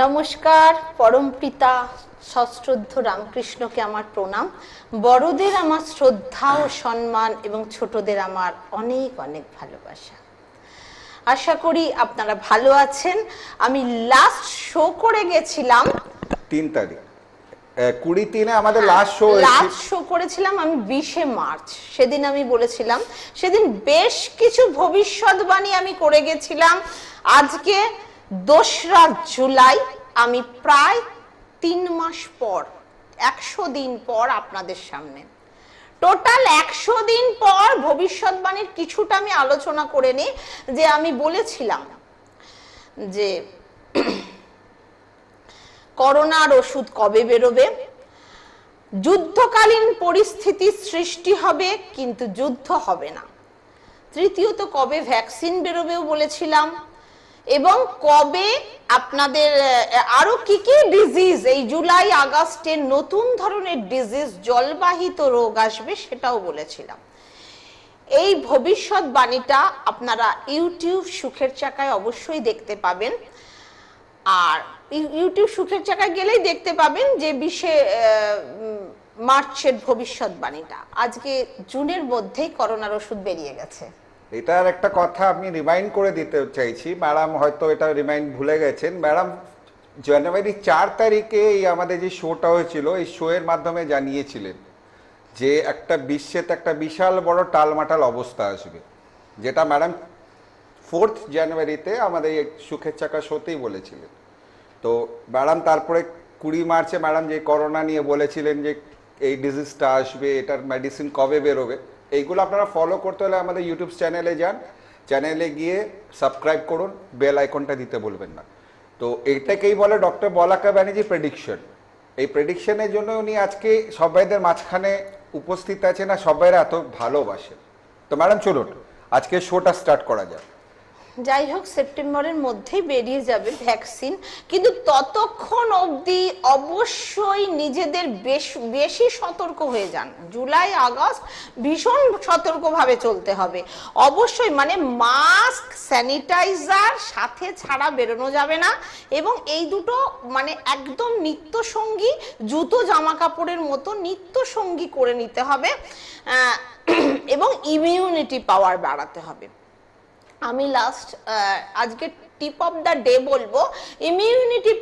নমস্কার পরম পিতা সশ্রদ্ধ রামকৃষ্ণকে আমার প্রণাম। বড়দের আমার শ্রদ্ধা ও সম্মান এবং ছোটদের আমার অনেক অনেক ভালোবাসা। আশা করি আপনারা ভালো আছেন। আমি লাস্ট শো করে গেছিলাম। তিন তারিখ। কুড়ি তিনে আমাদের লাস্ট শো লাস্ট শো করেছিলাম আমি বিশে মার্চ। সেদিন আমি বলেছিলাম সেদিন বেশ কিছু ভবিষ্যৎবাণী আমি করে গেছিলাম। আজকে দোসরা জুলাই, আমি প্রায় তিন মাস পর, একশো দিন পর আপনাদের সামনে। টোটাল একশো দিন পর ভবিষ্যৎবাণীর কিছুটা আমি আলোচনা করে নিই, যে আমি বলেছিলাম যে করোনার ওষুধ কবে বেরোবে? যুদ্ধকালীন পরিস্থিতি সৃষ্টি হবে, কিন্তু যুদ্ধ হবে না। তৃতীয়ত, কবে ভ্যাকসিন বেরোবেও বলেছিলাম। এবং কবে আপনাদের আরও কি কি ডিজিজ এই জুলাই, আগস্টে নতুন ধরনের ডিজিজ জলবাহিত রোগ আসবে সেটাও বলেছিলাম। এই ভবিষ্যৎবাণীটা আপনারা ইউটিউব সুখের চাকায় অবশ্যই দেখতে পাবেন। আর ইউ- ইউটিউব সুখের চাকায় গেলেই দেখতে পাবেন যে বিশে মার্চের ভবিষ্যৎবাণীটা আজকে জুনের মধ্যেই করোনার ওষুধ বেরিয়ে গেছে। এটার একটা কথা আমি রিমাইন্ড করে দিতে চাইছি। ম্যাডাম হয়তো এটা রিমাইন্ড ভুলে গেছেন। ম্যাডাম, জানুয়ারি চার তারিখে এই আমাদের যে শোটা হয়েছিল, এই শো এর মাধ্যমে জানিয়েছিলেন যে একটা বিশ্বেতে একটা বিশাল বড় টালমাটাল অবস্থা আসবে। যেটা ম্যাডাম ফোর্থ জানুয়ারিতে আমাদের এই সুখের চাকা শোতেই বলেছিলেন। তো ম্যাডাম, তারপরে কুড়ি মার্চে ম্যাডাম যে করোনা নিয়ে বলেছিলেন যে এই ডিজিজটা আসবে, এটার মেডিসিন কবে বেরোবে এইগুলো আপনারা ফলো করতে হলে আমাদের ইউটিউব চ্যানেলে যান। চ্যানেলে গিয়ে সাবস্ক্রাইব করুন বেল আইকনটা দিতে বলবেন না। তো এটাকেই বলে ডক্টর বলাকা ব্যানার্জি প্রেডিকশন এই প্রেডিকশনের জন্য উনি আজকে সবাইদের মাঝখানে উপস্থিত আছেন আর সবাইরা এত ভালোবাসেন। তো ম্যাডাম চলুন, আজকে শোটা স্টার্ট করা যাক। যাই হোক, সেপ্টেম্বরের মধ্যেই বেরিয়ে যাবে ভ্যাকসিন। কিন্তু ততক্ষণ অবধি অবশ্যই নিজেদের বেশ, বেশি সতর্ক হয়ে যান। জুলাই, আগস্ট ভীষণ সতর্কভাবে চলতে হবে। অবশ্যই মানে মাস্ক, স্যানিটাইজার সাথে ছাড়া বেরোনো যাবে না এবং এই দুটো মানে একদম নিত্য সঙ্গী জুতো জামা কাপড়ের মতো নিত্য সঙ্গী করে নিতে হবে এবং ইমিউনিটি পাওয়ার বাড়াতে হবে। আমি লাস্ট আজকে টিপ অফ দ্য ডে বলব। ইমিউনিটি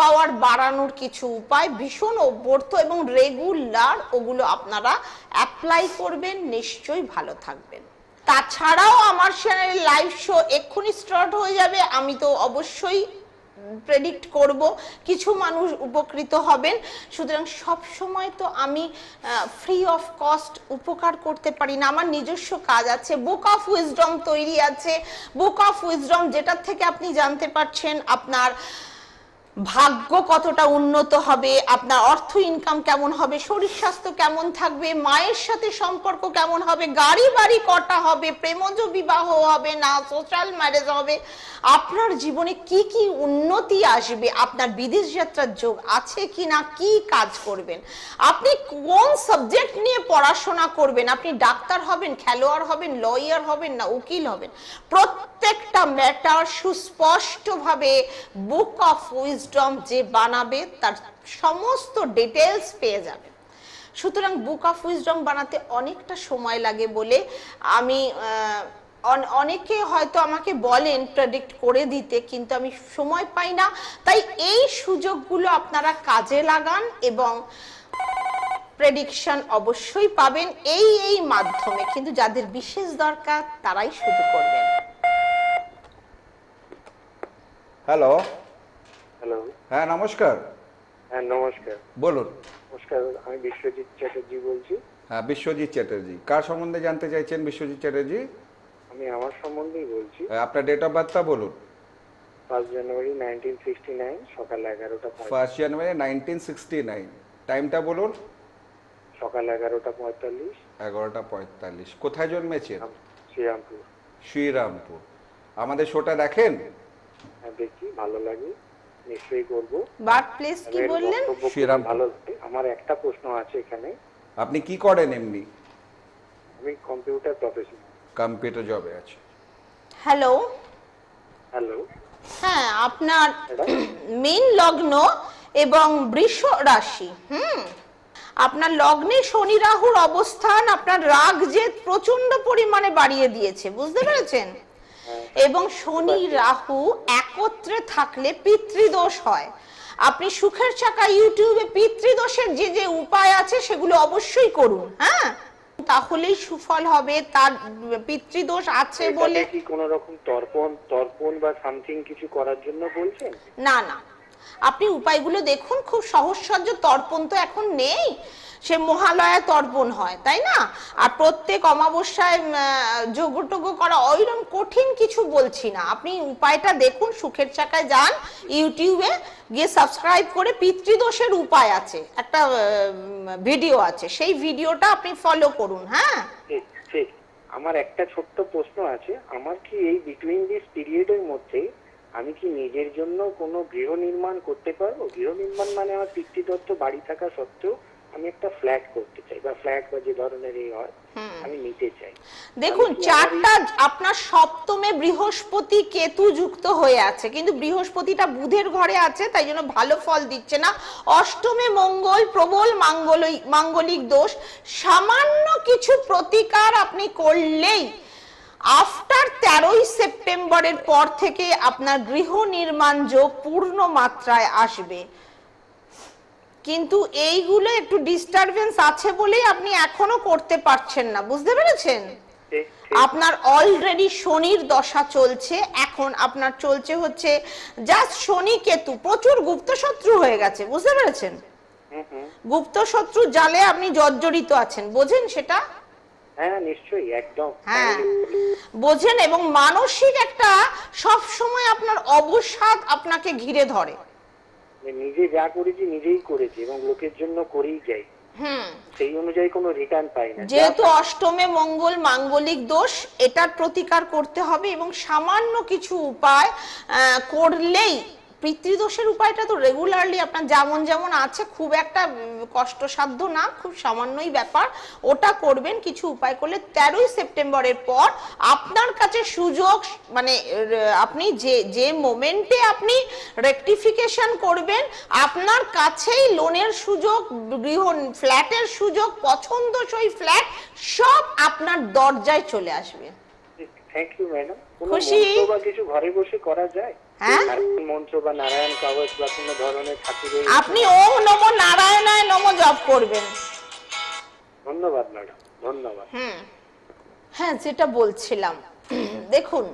পাওয়ার বাড়ানোর কিছু উপায় ভীষণ অভ্যর্থ এবং রেগুলার ওগুলো আপনারা অ্যাপ্লাই করবেন, নিশ্চয়ই ভালো থাকবেন। তাছাড়াও আমার চ্যানেল লাইভ শো এক্ষুনি স্টার্ট হয়ে যাবে, আমি তো অবশ্যই প্রেডিক্ট করব, কিছু মানুষ উপকৃত হবেন। সুতরাং সব সময় তো আমি ফ্রি অফ কস্ট উপকার করতে পারি না। আমার নিজস্ব কাজ আছে বুক অফ উইজডম তৈরি আছে। বুক অফ উইজডম যেটার থেকে আপনি জানতে পারছেন আপনার ভাগ্য কতটা উন্নত হবে, আপনার অর্থ ইনকাম কেমন হবে, শরীর স্বাস্থ্য কেমন থাকবে, মায়ের সাথে সম্পর্ক কেমন হবে, গাড়ি বাড়ি কটা হবে, প্রেমজ বিবাহ হবে না সোশ্যাল ম্যারেজ হবে, আপনার জীবনে কি কি উন্নতি আসবে, আপনার বিদেশ যাত্রার যোগ আছে কি না কি কাজ করবেন, আপনি কোন সাবজেক্ট নিয়ে পড়াশোনা করবেন, আপনি ডাক্তার হবেন, খেলোয়াড় হবেন লয়ার হবেন না, উকিল হবেন প্রত্যেকটা ম্যাটার সুস্পষ্টভাবে বুক অফ উইজডম যে বানাবে, তার সমস্ত ডিটেলস পেয়ে যাবেন সুতরাং বুক অফ উইজডম বানাতে অনেকটা সময় লাগে বলে আমি অনেকে হয়তো আমাকে বলেন প্রেডিক্ট করে দিতে, কিন্তু আমি সময় পাই না। তাই এই সুযোগগুলো আপনারা কাজে লাগান এবং প্রেডিকশন অবশ্যই পাবেন। এই এই মাধ্যমে। কিন্তু যাদের বিশেষ দরকার, তারাই শুধু করবেন। হ্যালো হ্যালো হ্যাঁ নমস্কার। হ্যাঁ নমস্কার। বলুন। নমস্কার আমি বিশ্বজিৎ চ্যাটার্জি বলছি। হ্যাঁ বিশ্বজিৎ চ্যাটার্জি। কার সম্বন্ধে জানতে চাইছেন বিশ্বজিৎ চ্যাটার্জি? আমি আমার সম্বন্ধেই বলছি। আপনার ডেট অফ বার্থটা বলুন। First January nineteen sixty nine সকাল এগারোটা first January nineteen sixty nine টাইমটা বলুন। সকাল এগারোটা পঁয়তাল্লিশ। এগারোটা পঁয়তাল্লিশ। কোথায় জন্মেছেন? শ্রীরামপুর। শ্রীরামপুর। আমাদের শোটা দেখেন? হ্যাঁ দেখি ভালো লাগে। নিশ্চয়ই করব। বার্থ প্লেস কি বললেন? শ্রীরামপুর। ভালো লাগে। আমার একটা প্রশ্ন আছে এখানে। আপনি কি করেন এমনি? আমি কম্পিউটার প্রফেশনাল। কম্পিউটার জবে আছে। হ্যালো হ্যালো হ্যাঁ আপনার মীন লগ্ন এবং বৃষ রাশি হুম? আপনার লগ্নে শনি রাহুর অবস্থান আপনার রাগ যে প্রচণ্ড পরিমাণে বাড়িয়ে দিয়েছে বুঝতে পেরেছেন? এবং শনি রাহু একত্রে থাকলে পিতৃদোষ হয়। আপনি সুখের চাকা ইউটিউবে পিতৃদোষের যে যে উপায় আছে সেগুলো অবশ্যই করুন হ্যাঁ? তাহলেই সুফল হবে তার পিতৃদোষ আছে বলে কি কোনো রকম তর্পণ তর্পণ বা সামথিং কিছু করার জন্য বলছেন? না না। আপনি উপায়গুলো দেখুন খুব সহজসহজ তর্পণ তো এখন নেই। সে মহালয়া তর্পণ হয়, তাই না? আর প্রত্যেক অমাবস্যায় যোগ্যটোগ্য করা ওইরকম কঠিন কিছু বলছি না। আপনি উপায়টা দেখুন, সুখের চাকায় যান, ইউটিউবে গিয়ে সাবস্ক্রাইব করে পিতৃদোষের উপায় আছে। একটা ভিডিও আছে, সেই ভিডিওটা আপনি ফলো করুন হ্যাঁ? আমার একটা ছোট্ট প্রশ্ন আছে। আমার কি এই বিটুইন দিস পিরিয়ডের মধ্যে আমি কি নিজের জন্য কোনো গৃহ নির্মাণ করতে পারব? গৃহ নির্মাণ মানে আমার পিতৃদত্ত বাড়ি থাকা সত্ত্বেও আমি একটা ফ্ল্যাট করতে চাই বা ফ্ল্যাট বা যে ধরনের এই হয় আমি নিতে চাই। দেখুন চারটা আপনার সপ্তমে বৃহস্পতি কেতু যুক্ত হয়ে আছে কিন্তু বৃহস্পতিটা বুধের ঘরে আছে তাই জন্য ভালো ফল দিচ্ছে না। অষ্টমে মঙ্গল প্রবল মাঙ্গলিক মাঙ্গলিক দোষ সামান্য কিছু প্রতিকার আপনি করলেই আফটার তেরোই সেপ্টেম্বরের পর থেকে আপনার গৃহ নির্মাণ যোগ পূর্ণ মাত্রায় আসবে। কিন্তু এইগুলো একটু ডিস্টারবেন্স আছে বলেই আপনি এখনও করতে পারছেন না বুঝতে পেরেছেন। আপনার অলরেডি শনির দশা চলছে এখন আপনার চলছে হচ্ছে জাস্ট শনি কেতু প্রচুর গুপ্ত শত্রু হয়ে গেছে বুঝতে পেরেছেন? গুপ্ত শত্রু জালে আপনি জর্জরিত আছেন বোঝেন সেটা? হ্যাঁ নিশ্চয়ই একদম। হ্যাঁ। বোঝেন এবং মানসিক একটা সব সময় আপনার অবসাদ আপনাকে ঘিরে ধরে। নিজে যা করেছি নিজেই করেছি এবং লোকের জন্য করেই যাই। হুম। সেই অনুযায়ী কোনো রিটার্ন পাই না। যেহেতু অষ্টমে মঙ্গল মাঙ্গলিক দোষ এটার প্রতিকার করতে হবে এবং সামান্য কিছু উপায় আহ, করলেই পিতৃদোষের উপায়টা তো রেগুলারলি আপনার যেমন যেমন আছে, খুব একটা কষ্টসাধ্য না, খুব সামান্যই ব্যাপার। ওটা করবেন, কিছু উপায় করলে তেরোই সেপ্টেম্বরের পর আপনার কাছে সুযোগ মানে আপনি যে যে মোমেন্টে আপনি রেকটিফিকেশন করবেন, আপনার কাছেই লোনের সুযোগ, গৃহ ফ্ল্যাটের সুযোগ, পছন্দসই ফ্ল্যাট সব আপনার দরজায় চলে আসবে। থ্যাংক ইউ ম্যাডাম খুশি? বা কিছু ঘরে বসে করা যায়? হ্যাঁ? মন্ত্র বা নারায়ণ বা কোনো ধরনের ঠাকুরের আপনি ওম নম নারায়ণায় নম জপ করবেন। ধন্যবাদ ম্যাডাম। ধন্যবাদ। হুম। হ্যাঁ যেটা বলছিলাম। দেখুন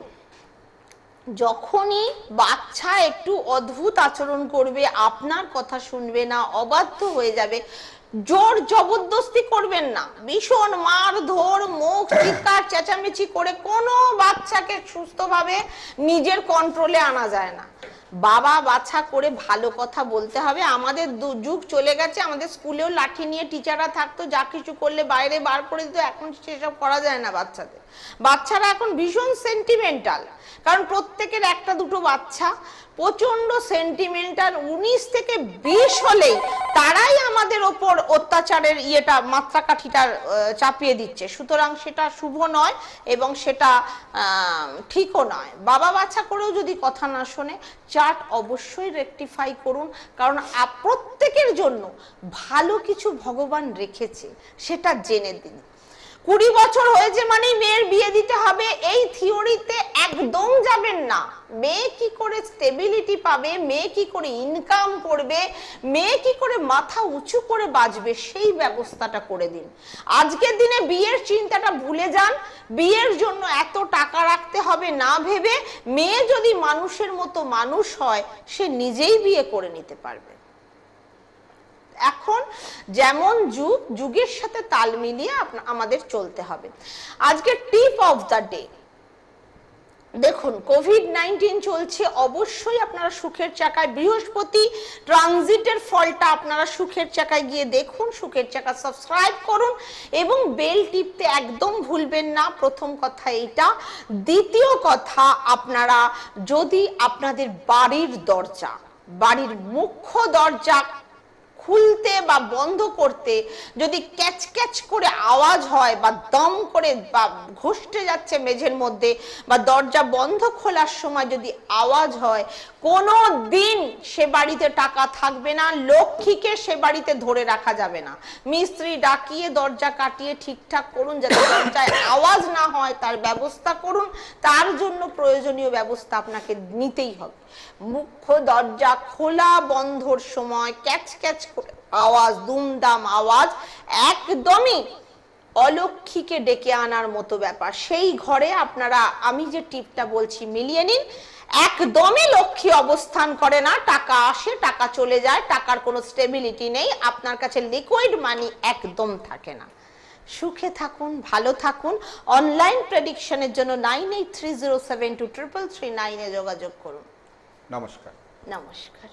যখনই বাচ্চা একটু অদ্ভুত আচরণ করবে আপনার কথা শুনবে না অবাধ্য হয়ে যাবে জোর জবরদস্তি করবেন না। ভীষণ মার ধর মুখ চিৎকার চেঁচামেচি করে কোনো বাচ্চাকে সুস্থভাবে নিজের কন্ট্রোলে আনা যায় না। বাবা বাছা করে ভালো কথা বলতে হবে। আমাদের যুগ চলে গেছে আমাদের স্কুলেও লাঠি নিয়ে টিচাররা থাকতো যা কিছু করলে বাইরে বার করে দিত এখন সেসব করা যায় না বাচ্চাদের। বাচ্চারা এখন ভীষণ সেন্টিমেন্টাল কারণ প্রত্যেকের একটা দুটো বাচ্চা প্রচণ্ড সেন্টিমেন্টাল উনিশ থেকে বিশ হলেই তারাই আমাদের ওপর অত্যাচারের ইয়েটা মাত্রাকাঠিটা আহ, চাপিয়ে দিচ্ছে। সুতরাং সেটা শুভ নয় এবং সেটা ঠিকও নয়। বাবা বাচ্চা করেও যদি কথা না শোনে চার্ট অবশ্যই রেকটিফাই করুন কারণ প্রত্যেকের জন্য ভালো কিছু ভগবান রেখেছে সেটা জেনে দিন। কুড়ি বছর হয়েছে মানে মেয়ের বিয়ে দিতে হবে, এই থিওরিতে একদম যাবেন না। মেয়ে কি করে স্টেবিলিটি পাবে, মেয়ে কি করে ইনকাম করবে, মেয়ে কি করে মাথা উঁচু করে বাঁচবে, সেই ব্যবস্থাটা করে দিন। আজকের দিনে বিয়ের চিন্তাটা ভুলে যান, বিয়ের জন্য এত টাকা রাখতে হবে না ভেবে, মেয়ে যদি মানুষের মতো মানুষ হয়, সে নিজেই বিয়ে করে নিতে পারবে। এখন যেমন যুগ, যুগের সাথে তাল মিলিয়ে আমাদের চলতে হবে। আজকে টিপ অফ দ্য ডে দেখুন কোভিড নাইন্টিন চলছে, অবশ্যই আপনারা সুখের চাকায়, বৃহস্পতি ট্রানজিটের ফলটা আপনারা সুখের চাকায় গিয়ে দেখুন, সুখের চাকা সাবস্ক্রাইব করুন এবং বেল টিপতে একদম ভুলবেন না। প্রথম কথা এইটা। দ্বিতীয় কথা, আপনারা যদি আপনাদের বাড়ির দরজা, বাড়ির মুখ্য দরজা খুলতে বা বন্ধ করতে যদি ক্যাচ ক্যাচ করে আওয়াজ হয় বা দম করে বা ঘষতে যাচ্ছে মেঝের মধ্যে বা দরজা বন্ধ খোলার সময় যদি আওয়াজ হয়, কোনো দিন সে বাড়িতে টাকা থাকবে না, লক্ষ্মীকে সে বাড়িতে ধরে রাখা যাবে না। মিস্ত্রি ডাকিয়ে দরজা কাটিয়ে ঠিকঠাক করুন যাতে দরজায় আওয়াজ না হয়, তার ব্যবস্থা করুন, তার জন্য প্রয়োজনীয় ব্যবস্থা আপনাকে নিতেই হবে। মুখ্য দরজা খোলা বন্ধর সময়, ক্যাচ ক্যাচ আওয়াজ দুমদাম আওয়াজ একদমই অলক্ষীকে ডেকে আনার মতো ব্যাপার। সেই ঘরে আপনারা আমি যে টিপটা বলছি মিলিয়ে নিন। একদমই লক্ষ্মী অবস্থান করে না। টাকা আসে টাকা চলে যায় টাকার কোনো স্টেবিলিটি নেই। আপনার কাছে লিকুইড মানি একদম থাকে না। সুখে থাকুন ভালো থাকুন। অনলাইন প্রেডিকশনের জন্য nine eight three zero seven two triple three নাইনে যোগাযোগ করুন। নমস্কার। নমস্কার।